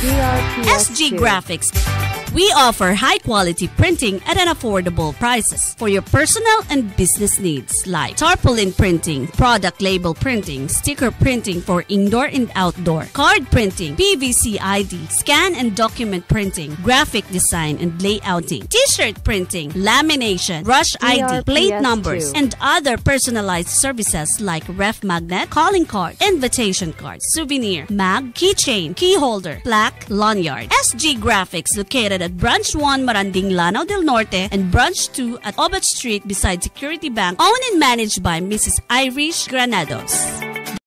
SG Grafix. We offer high quality printing at an affordable prices for your personal and business needs like tarpaulin printing, product label printing, sticker printing for indoor and outdoor, card printing, PVC ID, scan and document printing, graphic design and layouting, t-shirt printing, lamination, rush ID, plate numbers, and other personalized services like ref magnet, calling card, invitation card, souvenir, mag, keychain, key holder, plaque, lanyard. SG Grafix located at Branch 1 Maranding Lanao del Norte and Branch 2 at Obat Street beside Security Bank, owned and managed by Mrs. Irish Granados.